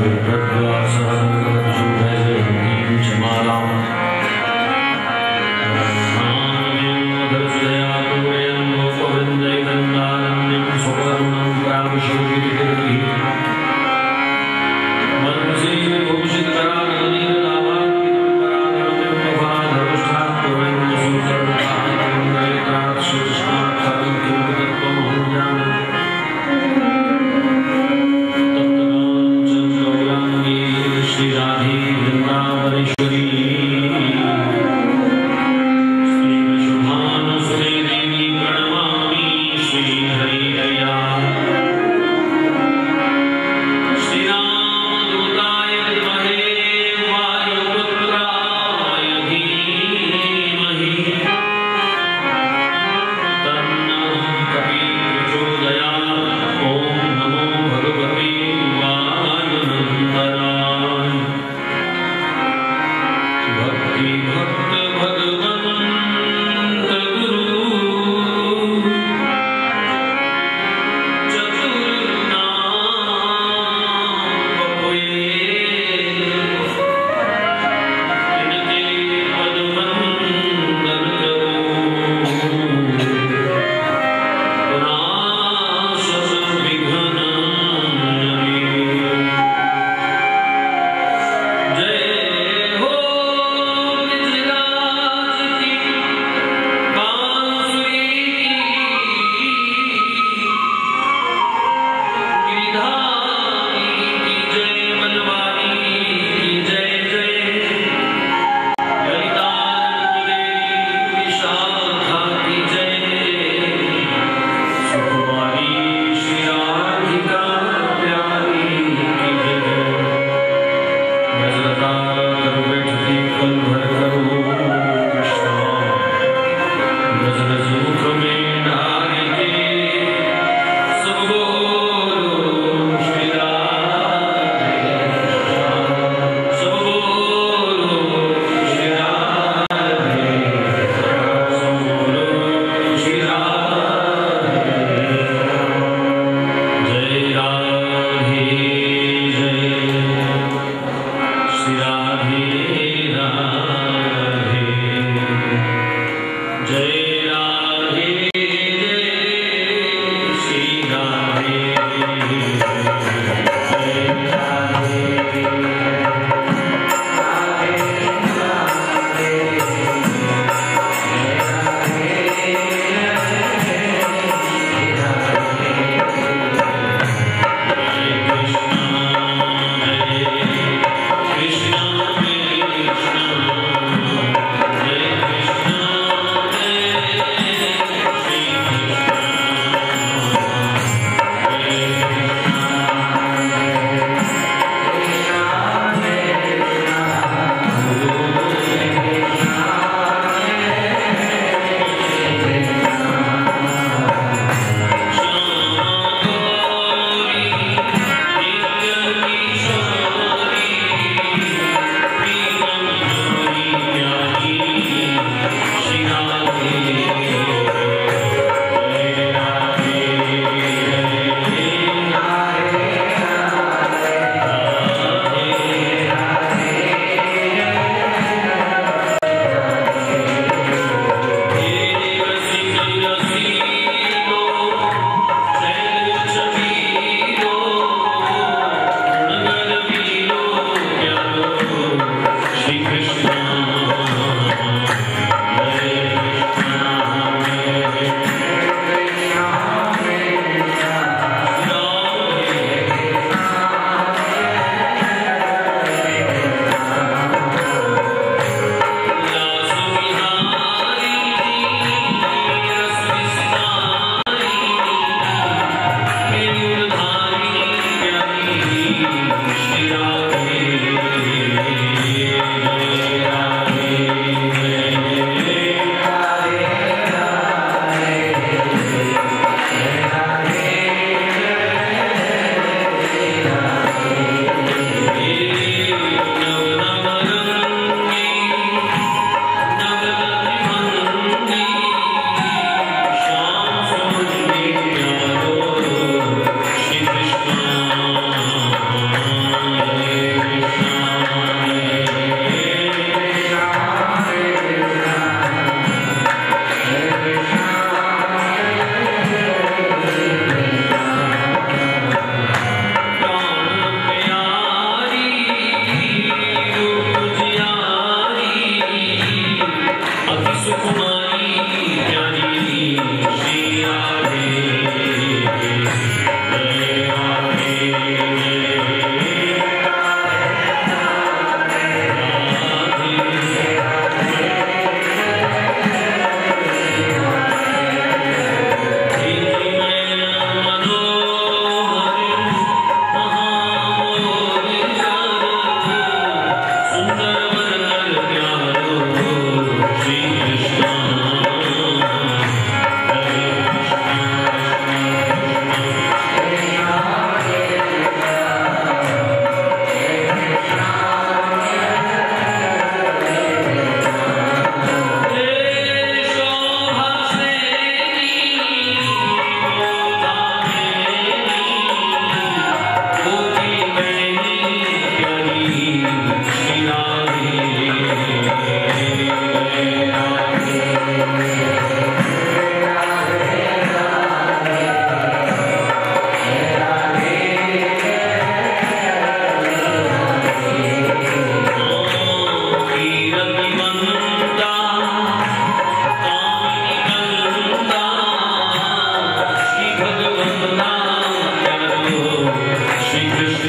Good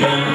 Yeah.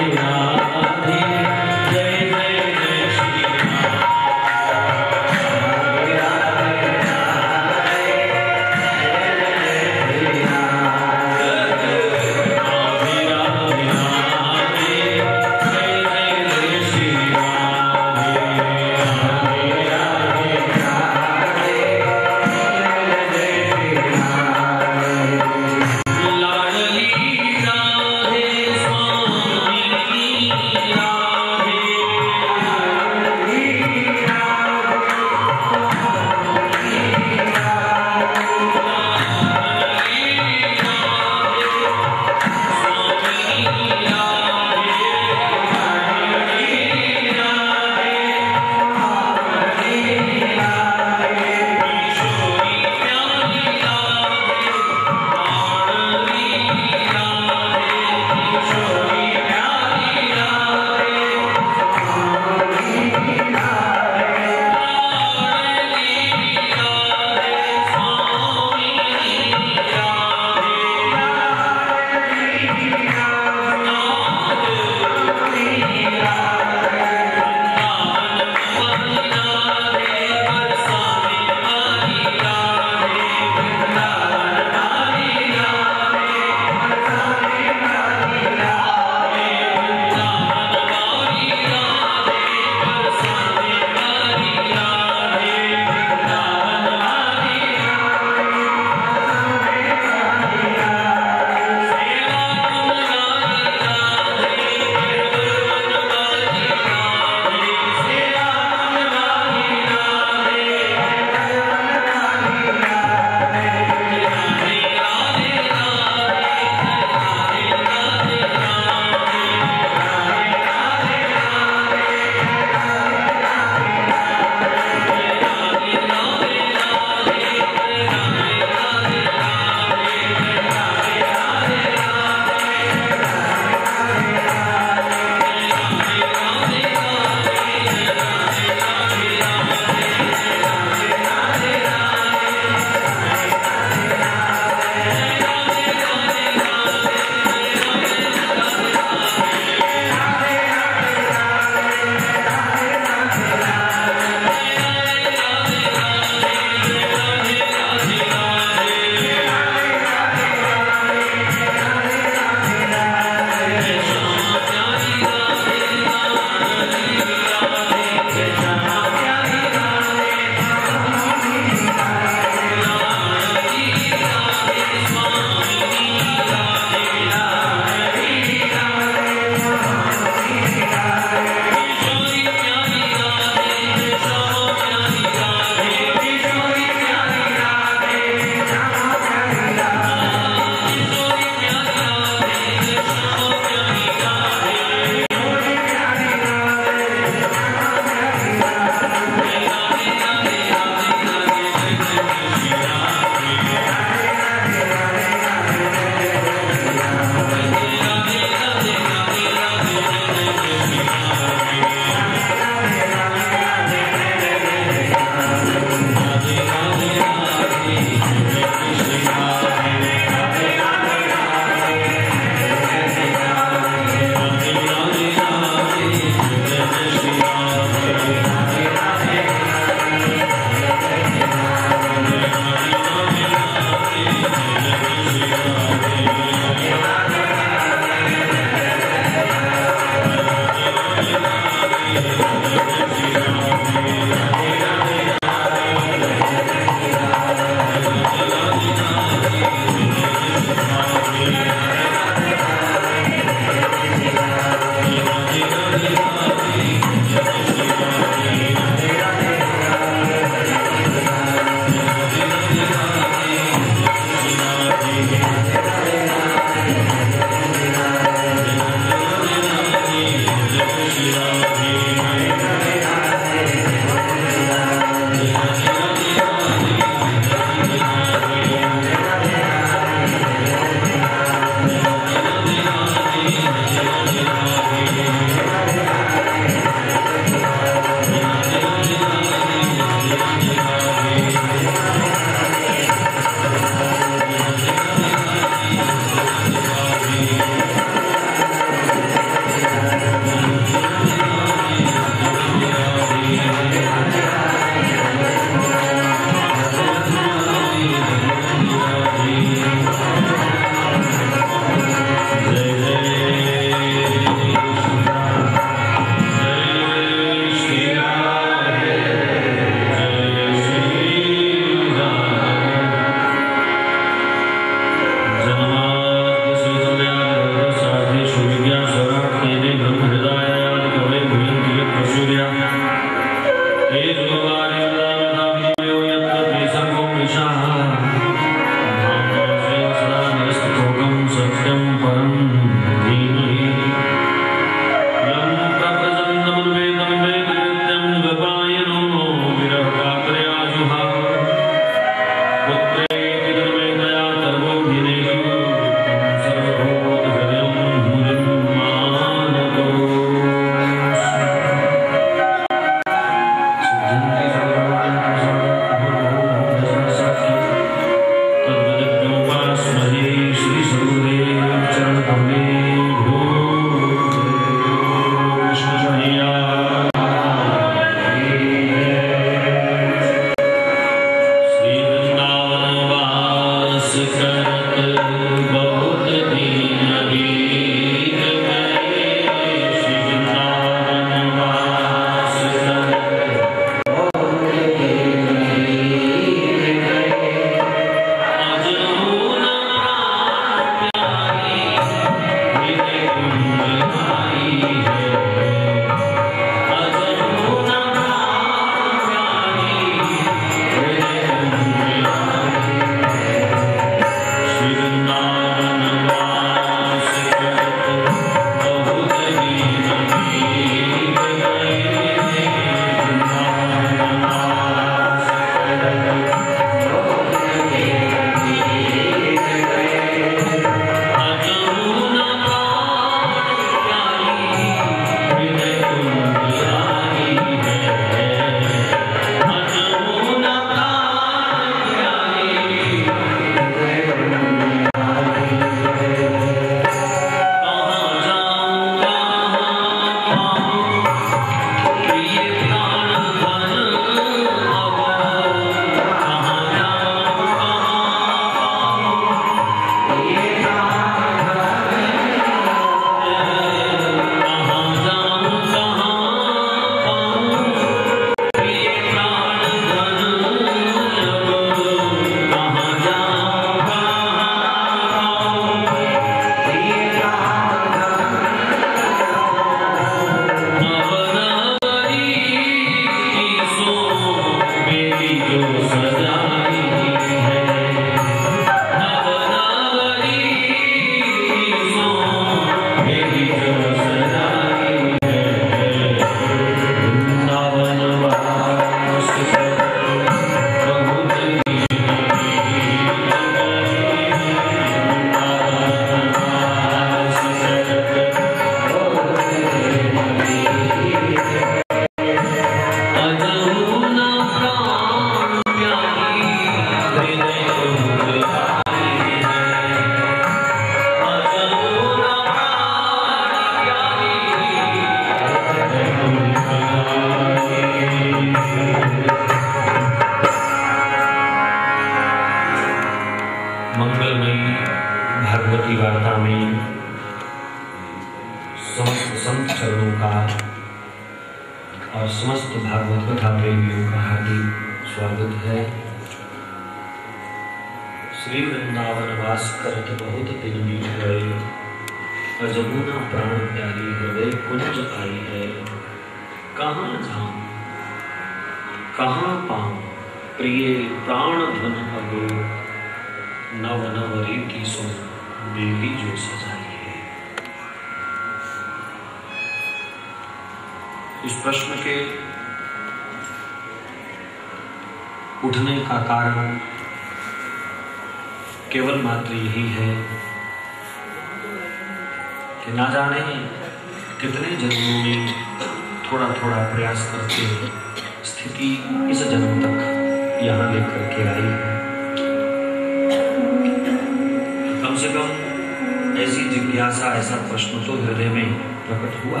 जिज्ञासा ऐसा प्रश्न तो हृदय में प्रकट हुआ।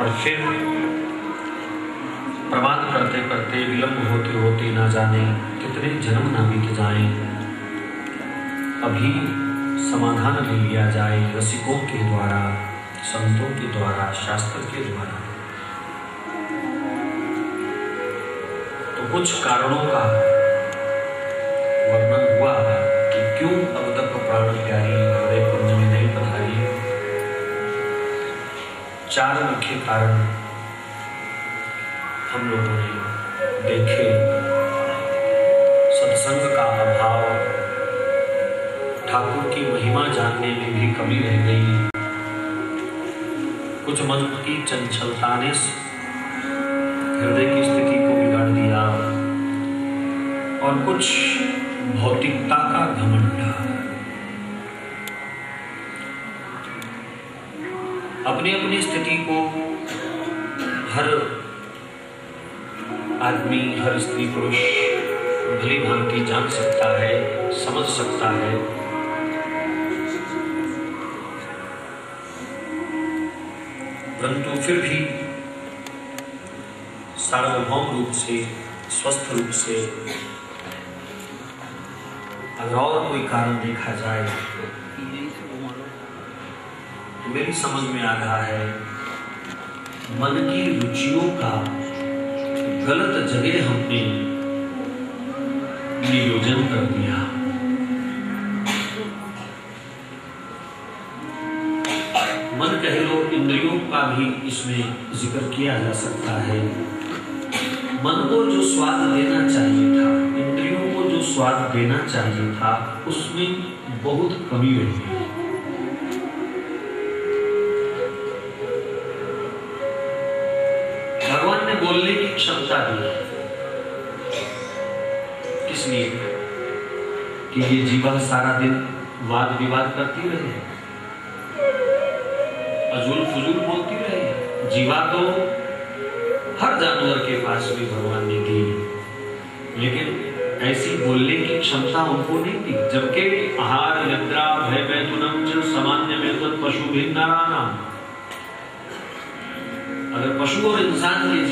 और फिर प्रमाण करते करते विलंब होते होते ना जाने कितने जन्म ना बीत जाए। अभी समाधान ले लिया जाए रसिकों के द्वारा, संतों के द्वारा, शास्त्र के द्वारा। तो कुछ कारणों का वर्णन हुआ कि क्यों अब तक प्राण प्यारी चार मुख्य कारण हम लोगों ने देखे। सत्संग का अभाव, ठाकुर की महिमा जानने में भी कमी रह गई। कुछ मन की चंचलता ने हृदय की स्थिति को बिगाड़ दिया और कुछ भौतिकता का घमंड अपनी अपनी स्थिति को हर आदमी, हर स्त्री पुरुष भली भांति जान सकता है, समझ सकता है। परंतु फिर भी सार्वभौम रूप से, स्वस्थ रूप से अगर और कोई कारण देखा जाए तो मेरी समझ में आ रहा है। मन की रुचियों का गलत जगह हमने नियोजन कर दिया। मन कह लो, इंद्रियों का भी इसमें ज़िक्र किया जा सकता है। मन को जो स्वाद देना चाहिए था, इंद्रियों को जो स्वाद देना चाहिए था, उसमें बहुत कमी रही। कि ये जीवन सारा दिन वाद विवाद करती रहे अजूल फजूल बोलती रहे जीवा तो हर जानवर के पास भी भगवान ने दी लेकिन ऐसी बोलने की क्षमता उनको नहीं दी जबकि आहार, निद्रा भय बैतुनम सामान्य में पशु भी नारायण अगर पशु और इंसान के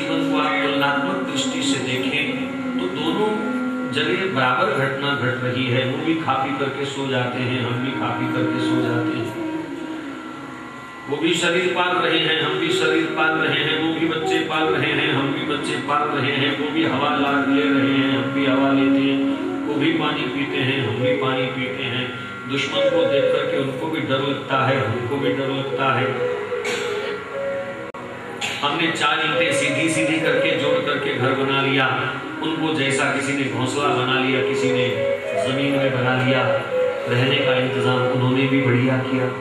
बराबर घटना घट रही है, वो भी खा पी करके सो जाते हैं, हम भी खा पी करके सो जाते हैं। वो भी शरीर पाल रहे हैं, हम भी शरीर पाल रहे हैं, वो भी बच्चे पाल रहे हैं, हम भी बच्चे पाल रहे हैं, वो भी हवा ला ले रहे हैं, हम भी हवा लेते हैं, वो भी पानी पीते हैं, हम भी पानी पीते हैं। दुश्मन को देख करके उनको भी डर लगता है, हमको भी डर लगता है। हमने चार ईंटें सीधी सीधी करके, जोड़ करके घर बना लिया। उनको जैसा किसी ने घोंसला बना लिया, किसी ने ज़मीन में बना लिया, रहने का इंतज़ाम उन्होंने भी बढ़िया किया।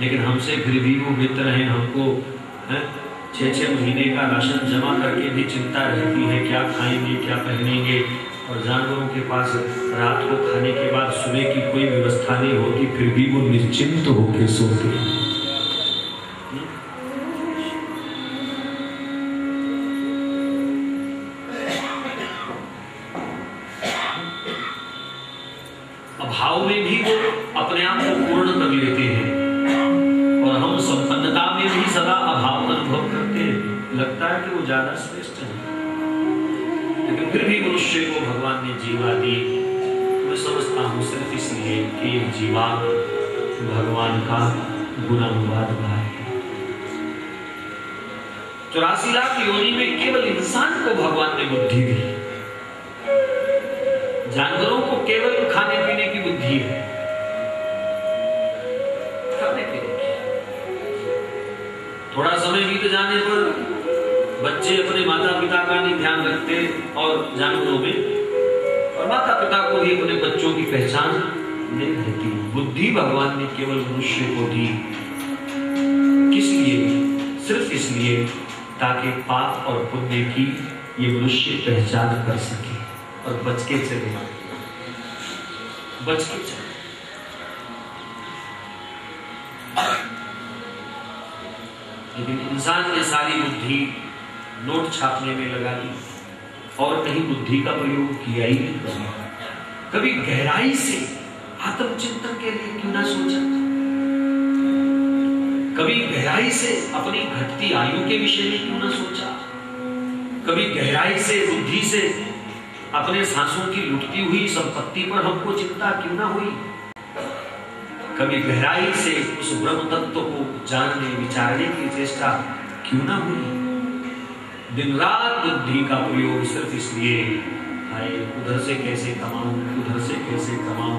लेकिन हमसे फिर भी वो मित्र हैं, हमको, है छः छः महीने का राशन जमा करके भी चिंता रहती है, क्या खाएँगे, क्या पहनेंगे? और जानवरों के पास रात को खाने के बाद सुबह की कोई व्यवस्था नहीं होती, फिर भी वो निश्चिंत होकर सोते हैं। भगवान का गुणानुवाद गाए चौरासी लाख योनि में केवल इंसान को भगवान ने बुद्धि दी। जानवरों को केवल खाने पीने की बुद्धि है। खाने पीने की थोड़ा समय बीत जाने पर बच्चे अपने माता पिता का नहीं ध्यान रखते और जानवरों में और माता पिता को भी अपने बच्चों की पहचान नहीं रहती बुद्धि भगवान ने केवल मनुष्य को दी। किस लिए? सिर्फ़ इसलिए ताकि पाप और पुण्य की ये मनुष्य पहचान कर सके और बच के चले। बच के चले। लेकिन इंसान ने सारी बुद्धि नोट छापने में लगा दी। और कहीं बुद्धि का प्रयोग किया ही नहीं कभी। गहराई से आत्मचिंतन के लिए क्यों ना सोचा? कभी गहराई से अपनी घटती आयु के विषय में क्यों ना सोचा? कभी गहराई से बुद्धि से अपने सांसों की लुटती हुई संपत्ति पर हमको चिंता क्यों ना हुई? कभी गहराई से उस ब्रह्म तत्व को जानने, विचारने की चेष्टा क्यों ना हुई? दिन रात बुद्धि का प्रयोग सिर्फ़ इसलिए उधर से कैसे कमाऊं उधर से कैसे कमाऊं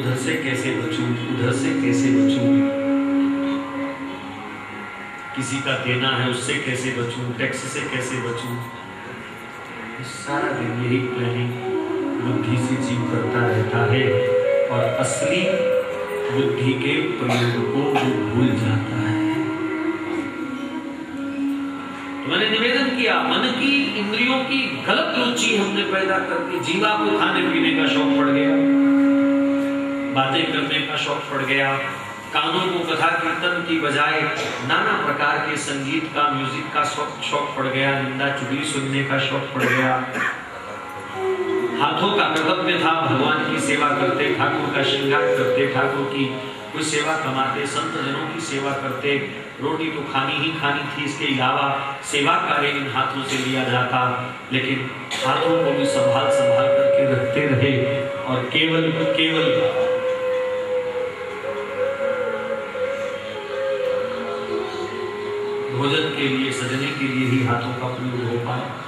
उधर से कैसे बचूं, उधर से कैसे बचूं? किसी का देना है उससे कैसे बचूं, टैक्स से कैसे बचूं? सारा दिन यही प्लानिंग बुद्धि से जीव करता रहता है और असली बुद्धि के प्रयोग को भूल जाता है। तो मैंने निवेदन किया। मन की इंद्रियों की गलत रुचि हमने पैदा कर दी जीवा को खाने पीने का शौक पड़ गया। बातें करने का शौक पड़ गया। कानों को कथा कीर्तन की बजाय नाना प्रकार के संगीत का, म्यूज़िक का शौक शौक पड़ गया। निंदा चुगली सुनने का शौक पड़ गया। हाथों का कर्तव्य था भगवान की सेवा करते, ठाकुर का श्रृंगार करते, ठाकुर की कोई सेवा कमाते संत जनों की सेवा करते। रोटी तो खानी ही खानी थी, इसके अलावा सेवा कार्य इन हाथों से लिया जाता। लेकिन हाथों को भी संभाल संभाल करके रखते रहे और केवल केवल भोजन के लिए, सजने के लिए ही हाथों का प्रयोग हो पाए